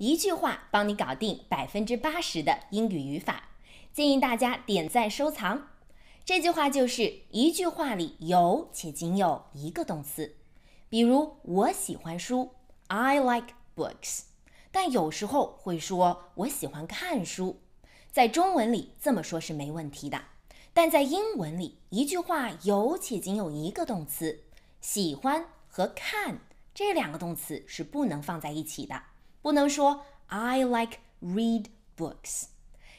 一句话帮你搞定百分之八十的英语语法。建议大家点赞收藏。这句话就是一句话里有且仅有一个动词，比如我喜欢书，I like books。但有时候会说我喜欢看书，在中文里这么说是没问题的。但在英文里，一句话有且仅有一个动词，喜欢和看这两个动词是不能放在一起的。不能说 I like read books，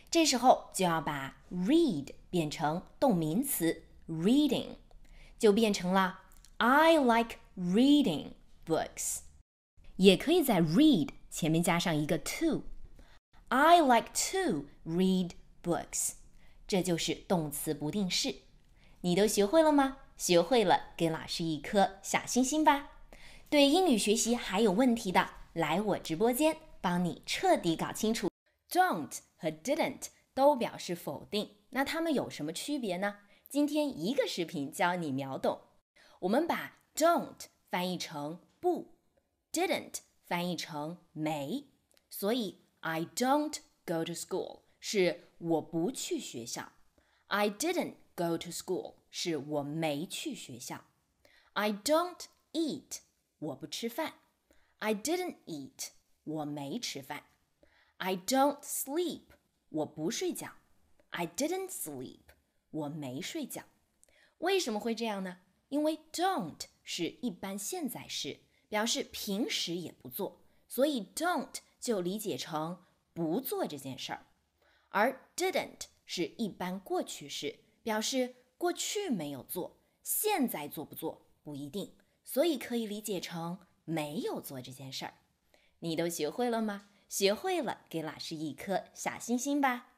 这时候就要把 read 变成动名词 reading，就变成了 I like reading books。也可以在 read 前面加上一个 to，I like to read books。这就是动词不定式，你都学会了吗？学会了，给老师一颗小心心吧。对英语学习还有问题的，来我直播间帮你彻底搞清楚。Don't 和 didn't 都表示否定，那它们有什么区别呢？今天一个视频教你秒懂。我们把 don't 翻译成不，didn't 翻译成没，所以 I don't go to school。是我不去学校。I didn't go to school，是我没去学校。I don't eat，我不吃饭。I didn't eat，我没吃饭。I don't sleep，我不睡觉。I didn't sleep，我没睡觉。为什么会这样呢？因为 don't 是一般现在时，表示平时也不做，所以 don't 就理解成不做这件事儿。而 didn't 是一般过去式，表示过去没有做，现在做不做不一定，所以可以理解成没有做这件事儿。你都学会了吗？学会了，给老师一颗小心心吧。